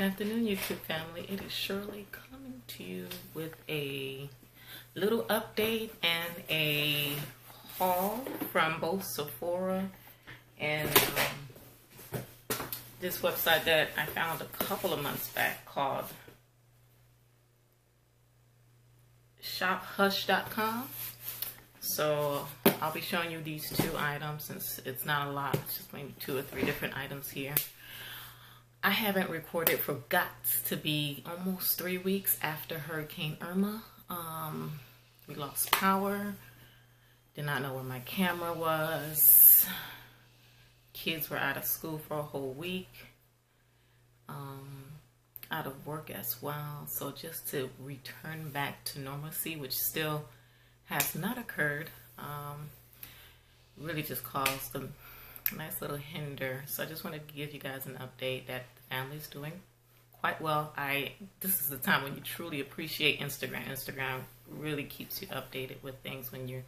Afternoon, YouTube family. It is Sherly coming to you with a little update and a haul from both Sephora and um, this website that I found a couple of months back called shophush.com. So I'll be showing you these two items since it's not a lot. It's just maybe two or three different items here. I haven't recorded for guts to be almost three weeks after Hurricane Irma. Um, we lost power. Did not know where my camera was. Kids were out of school for a whole week. Um, out of work as well. So just to return back to normalcy, which still has not occurred, um, really just caused a nice little hinder. So I just wanted to give you guys an update that family's doing quite well. I this is the time when you truly appreciate Instagram. Instagram really keeps you updated with things when you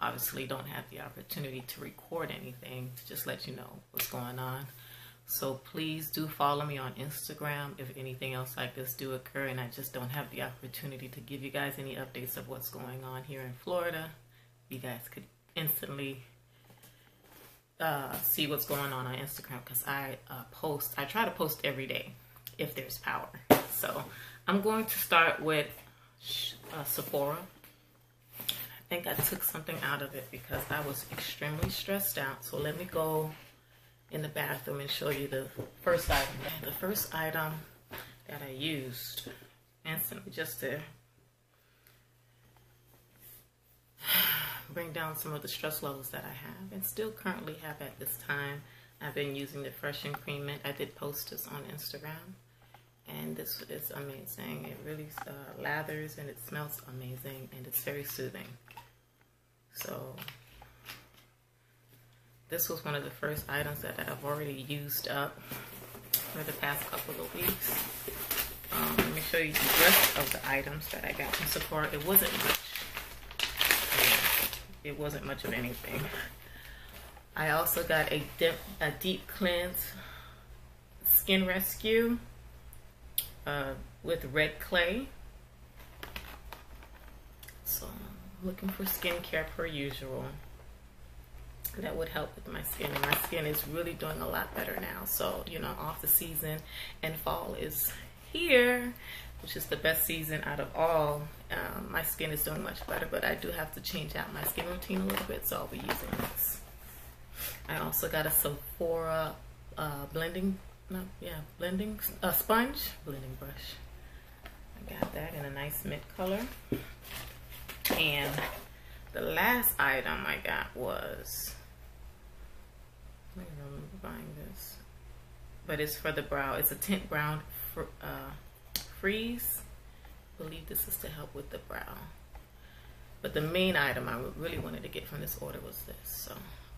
obviously don't have the opportunity to record anything to just let you know what's going on. So please do follow me on Instagram if anything else like this do occur and I just don't have the opportunity to give you guys any updates of what's going on here in Florida. You guys could instantly uh, see what's going on on Instagram because I uh, post, I try to post every day if there's power. So I'm going to start with uh, Sephora. I think I took something out of it because I was extremely stressed out. So let me go in the bathroom and show you the first item. The first item that I used instantly just to bring down some of the stress levels that I have and still currently have at this time. I've been using the Fresh and Cream Mint. I did post this on Instagram and this is amazing. It really uh, lathers and it smells amazing and it's very soothing. So this was one of the first items that I've already used up for the past couple of weeks. Um, let me show you the rest of the items that I got from Sephora. It wasn't much. It wasn't much of anything. I also got a dip, a deep cleanse skin rescue uh, with red clay. So I'm looking for skincare per usual that would help with my skin. And my skin is really doing a lot better now. So, you know, off the season and fall is here, which is the best season out of all. Um, my skin is doing much better, but I do have to change out my skin routine a little bit, so I'll be using this. I also got a Sephora uh, blending, no, yeah, blending, a uh, sponge, blending brush. I got that in a nice mint color. And the last item I got was I don't remember buying this. But it's for the brow. It's a tint brown for, uh, freeze. I believe this is to help with the brow. But the main item I really wanted to get from this order was this. So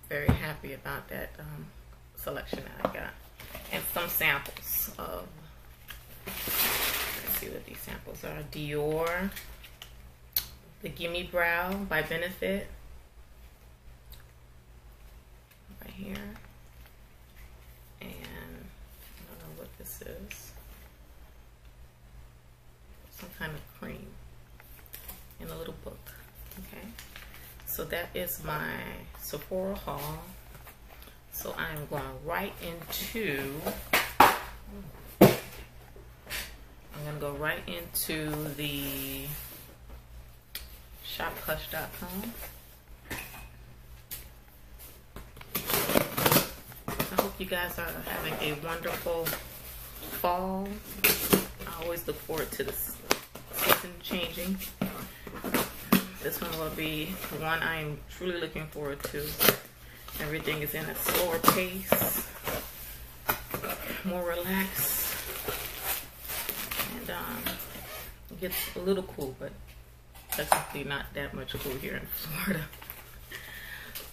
very happy about that um, selection that I got. And some samples of, let's see what these samples are. Dior, the Gimme Brow by Benefit. Right here. And I don't know what this is. Kind of cream in a little book. Okay. So that is my Sephora haul. So I am going right into I'm going to go right into the shophush.com. I hope you guys are having a wonderful fall. I always look forward to the season changing. This one will be one I'm truly looking forward to. Everything is in a slower pace, more relaxed, and um, it gets a little cool, but technically not that much cool here in Florida.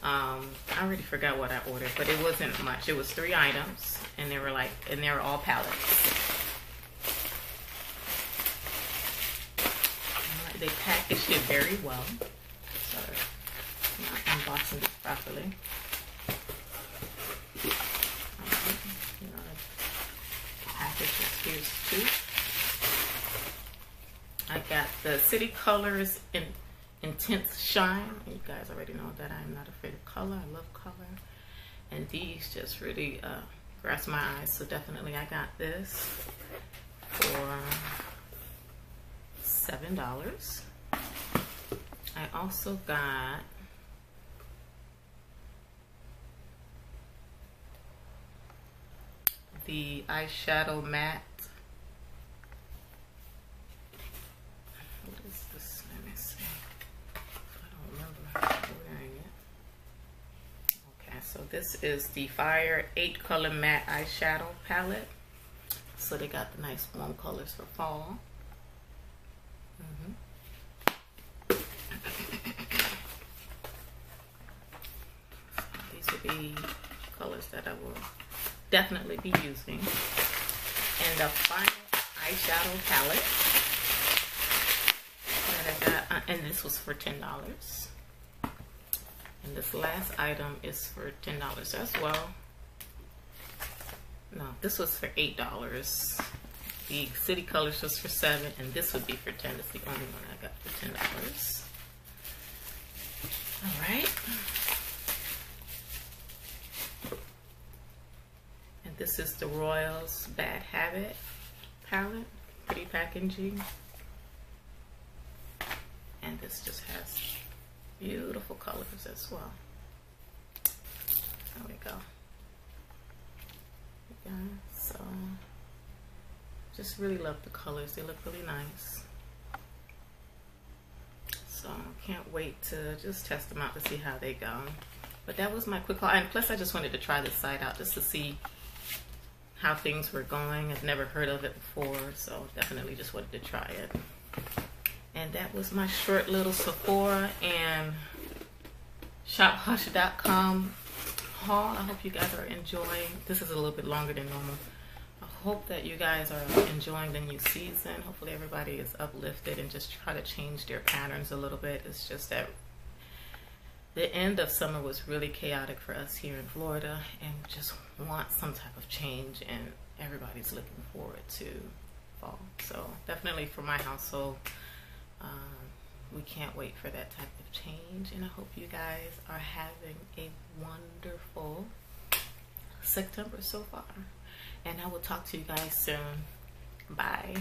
Um, I already forgot what I ordered, but it wasn't much. It was three items, and they were like, and they were all palettes. Uh, they packaged it very well. So, I'm not unboxing it properly. Um, package here's two. I got the City Colors in Intense Shine. You guys already know that I'm not afraid of color. I love color. And these just really uh, grasp my eyes. So definitely I got this for $7. I also got the eyeshadow matte. What is this? Let me see. I don't remember wearing it. Okay, so this is the Fire 8 color matte eyeshadow palette. So they got the nice warm colors for fall. Be colors that I will definitely be using. And the final eyeshadow palette that I got, uh, and this was for $10. And this last item is for $10 as well. No, this was for $8. The City Colors was for 7 and this would be for 10 It's the only one I got for $10. All right. This is the Royals Bad Habit palette. Pretty packaging. And this just has beautiful colors as well. There we go. Yeah, so just really love the colors. They look really nice. So I can't wait to just test them out to see how they go. But that was my quick haul. And plus I just wanted to try this site out just to see how things were going. I've never heard of it before, so definitely just wanted to try it. And that was my short little Sephora and ShopHush.com haul. I hope you guys are enjoying. This is a little bit longer than normal. I hope that you guys are enjoying the new season. Hopefully everybody is uplifted and just try to change their patterns a little bit. It's just that the end of summer was really chaotic for us here in Florida and just want some type of change and everybody's looking forward to fall. So definitely for my household, um, we can't wait for that type of change and I hope you guys are having a wonderful September so far. And I will talk to you guys soon. Bye.